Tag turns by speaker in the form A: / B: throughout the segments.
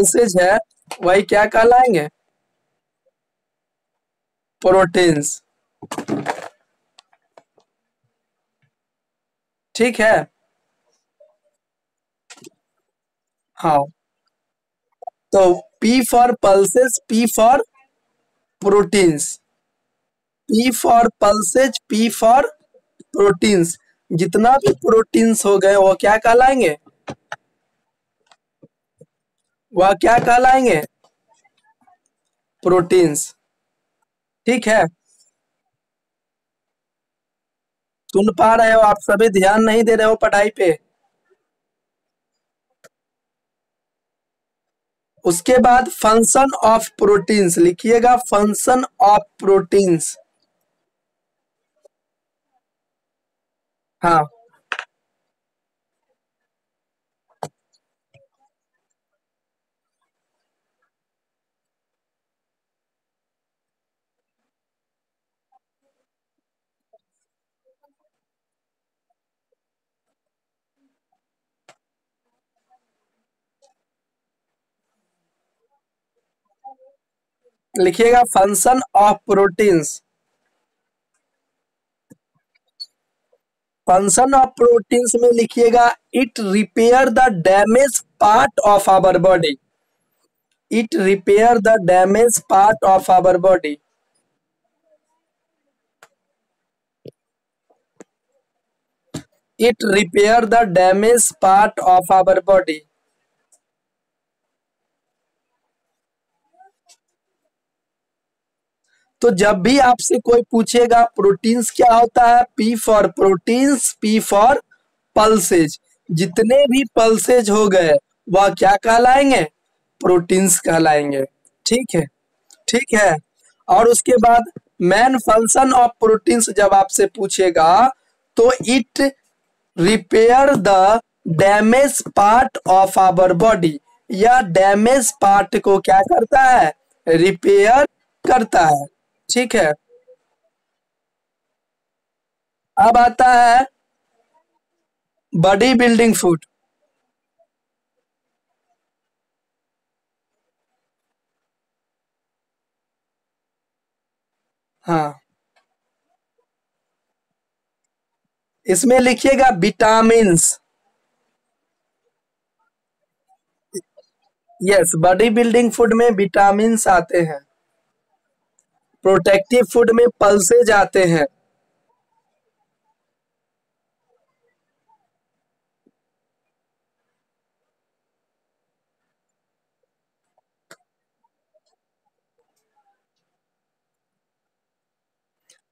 A: Pulses है, वही क्या कहलाएँगे? प्रोटीन्स ठीक है? हाँ। तो P for pulses P for proteins P for pulses P for proteins जितना भी प्रोटीन्स हो गए, वो क्या कहलाएँगे? वह क्या कहलाएँगे प्रोटीन्स ठीक है। सुन पा रहे हो, आप सभी ध्यान नहीं दे रहे हो पढ़ाई पे। उसके बाद फ़ंक्शन ऑफ़ प्रोटीन्स लिखिएगा फ़ंक्शन ऑफ़ प्रोटीन्स हाँ। लिखिएगा function of proteins function of proteins में लिखिएगा it repair the damage part of our body it repair the damage part of our body it repair the damage part of our body तो जब भी आपसे कोई पूछेगा प्रोटीन्स क्या होता है? P for proteins P for pulses जितने भी पल्सेज हो गए, वह क्या कहलाएँगे? प्रोटीन्स कहलाएँगे। ठीक है? ठीक है? और उसके बाद मेन फ़ंक्शन ऑफ़ प्रोटीन्स जब आपसे पूछेगा तो it repair the damage part of our body या डैमेज पार्ट को क्या करता है? रिपेयर करता है। ठीक है? अब आता है बॉडी बिल्डिंग फ़ूड हाँ। इसमें लिखिएगा vitamins yes body building food में विटामिन आते हैं. प्रोटेक्टिव फ़ूड में पल्सेज आते हैं.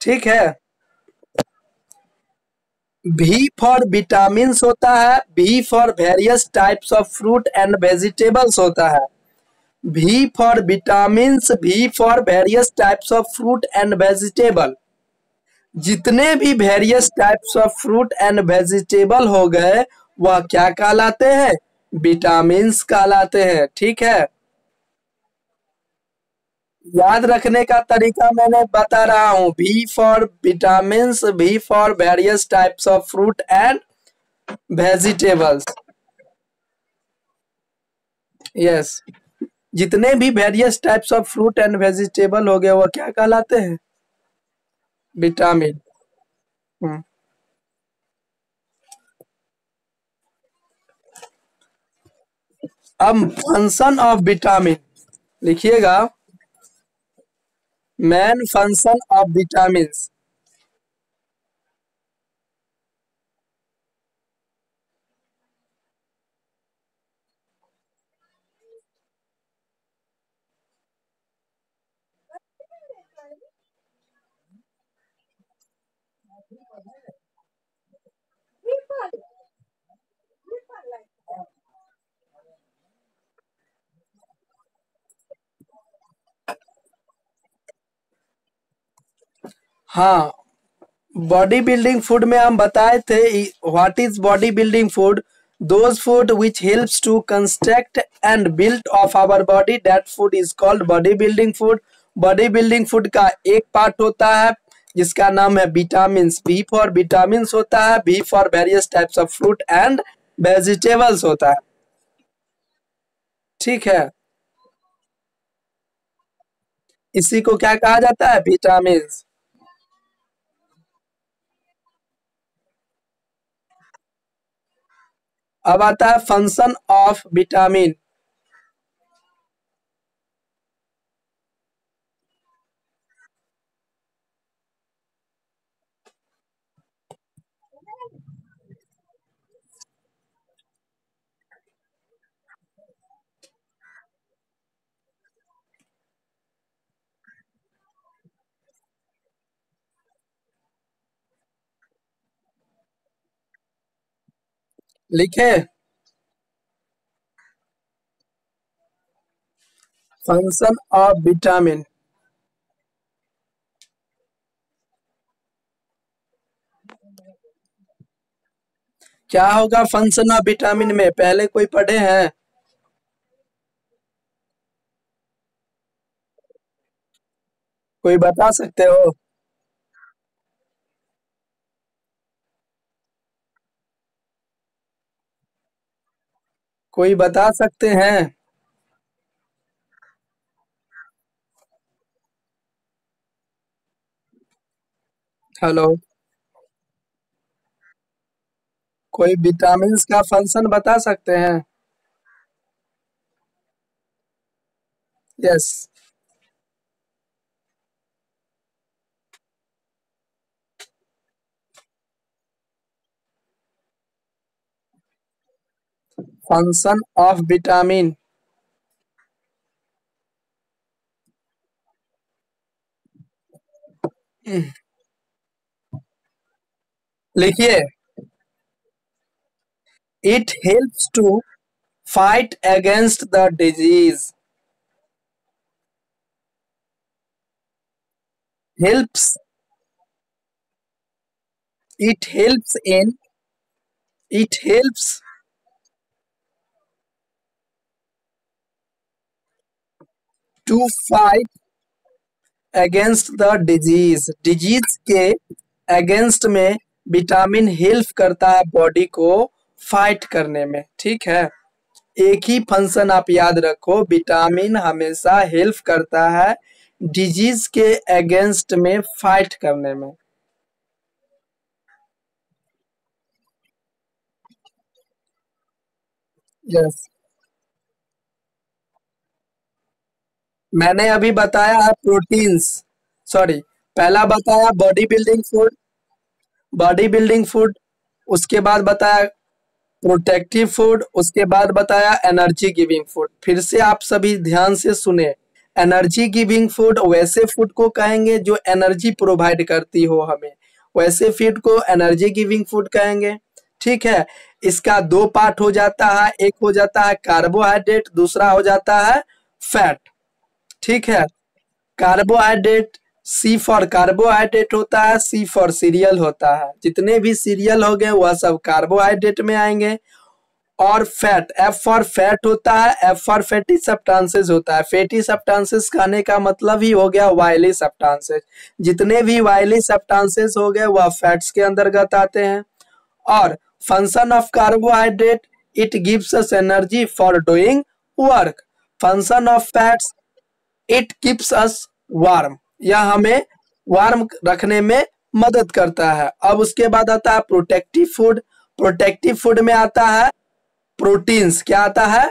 A: ठीक है? भी फॉर विटामिन होता है भी for various types of fruit and vegetables होता है। V for vitamin V for various types of fruit and vegetable. जितने भी various types of fruit and vegetable हो गए, वह क्या कहलाते हैं? विटामिन कहलाते हैं, ठीक है? याद रखने का तरीका मैंने बता रहा हूँ। B for vitamin B for various types of fruit and vegetables yes जितने भी various types of fruit and vegetable हो गए वो क्या कहलाते हैं? विटामिन हम्म। अब फ़ंक्शन ऑफ़ विटामिन लिखिएगा। मेन फ़ंक्शन ऑफ़ विटामिन हाँ बॉडी बिल्डिंग फ़ूड में हम बताए थे what is body building food those food which helps to construct and build of our body that food is called body building food body building food का एक part होता है, जिसका नाम है विटामिन बी फॉर विटामिन होता है B for various types of fruit and vegetables होता है। ठीक है? इसी को क्या कहा जाता है? विटामिन अब आता है फ़ंक्शन ऑफ़ विटामिन लिखे। फ़ंक्शन ऑफ़ विटामिन क्या होगा फ़ंक्शन ऑफ़ विटामिन में? पहले कोई पढ़े हैं। कोई बता सकते हो? कोई बता सकते हैं? हेलो। कोई विटामिन का फ़ंक्शन बता सकते हैं? यस। फंक्शन ऑफ विटामिन लिखिए it helps to fight against the disease helps it helps in it helps to fight against the disease disease के अगेंस्ट में विटामिन हेल्प करता है बॉडी को फाइट करने में। ठीक है? एक ही फ़ंक्शन आप याद रखो विटामिन हमेशा हेल्प करता है डिज़ीज़ के अगेंस्ट में फाइट करने में। यस मैंने अभी बताया है प्रोटीन्स सॉरी पहला बताया body building food body building food उसके बाद बताया प्रोटेक्टिव फ़ूड उसके बाद बताया एनर्जी गिविंग फ़ूड फिर से आप सभी ध्यान से सुने एनर्जी गिविंग फ़ूड वैसे फ़ूड को कहेंगे जो एनर्जी प्रोवाइड करती हो हमें। वैसे फ़ूड को एनर्जी गिविंग फ़ूड कहेंगे, ठीक है? इसका दो पार्ट हो जाता है, एक हो जाता है कार्बोहाइड्रेट दूसरा हो जाता है फैट ठीक है। कार्बोहाइड्रेट सी फॉर कार्बोहाइड्रेट होता है सी फॉर सीरियल होता है। जितने भी सीरियल हो गए, वह सब कार्बोहाइड्रेट में आएँगे। और फैट एफ़ फॉर फैट होता है एफ़ फॉर फैटी सब्टांसेस होता है। फैटी सब्टांसेस खाने का मतलब ही हो गया वायली सब्टांसेस जितने भी वायली सब्टांसेस हो गए, वह फैट्स के अंतर्गत आते हैं। और function of carbohydrate it gives us energy for doing work function of fats it keeps us warm यह हमें वार्म रखने में मदद करता है। अब उसके बाद आता है प्रोटेक्टिव फ़ूड प्रोटेक्टिव फ़ूड में आता है प्रोटीन्स क्या आता है?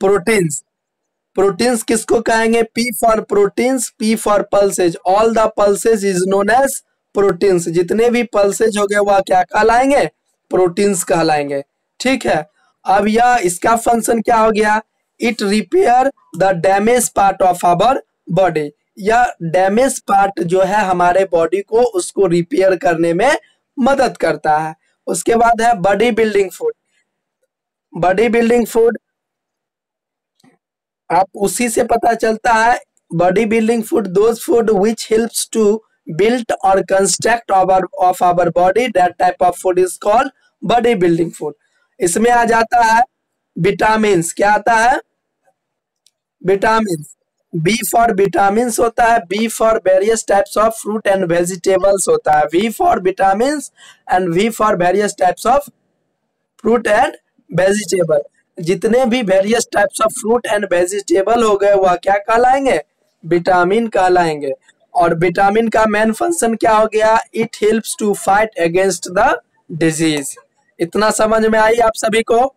A: प्रोटीन्स प्रोटीन्स किसको कहेंगे? P for proteins P for pulses all the pulses is known as proteins जितने भी पल्सेज हो गए, वह क्या कहलाएँगे? प्रोटीन्स कहलाएँगे। ठीक है? अब यह, इसका फ़ंक्शन क्या हो गया? It repair the damage part of our body यह डैमेज पार्ट जो है हमारे बॉडी को उसको रिपेयर करने में मदद करता है। उसके बाद है body building food body building food आप उसी से पता चलता है body building food those food which helps to built और construct of our body that type of food is called body building food इसमें आ जाता है विटामिन क्या आता है? विटामिन बी फॉर विटामिन होता है B for various types of fruit and vegetables होता है। V for vitamin and V for various types of fruit and vegetable जितने भी various types of fruit and vegetable हो गए, वह क्या कहलाएँगे? विटामिन कहलाएँगे। और विटामिन का मेन फ़ंक्शन क्या हो गया? It helps to fight against the disease इतना समझ में आई आप सभी को?